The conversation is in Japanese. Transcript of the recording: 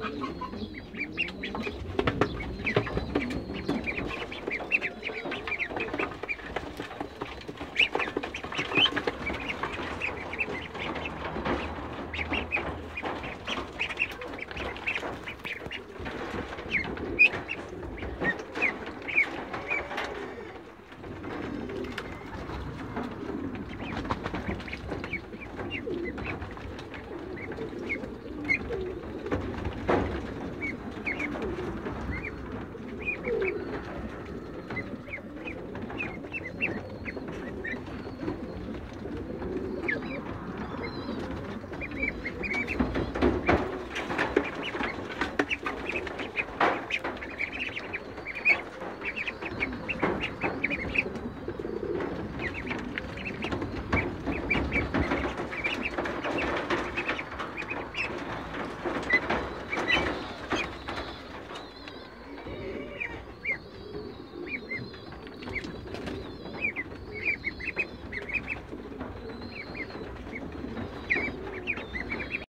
ハハハ!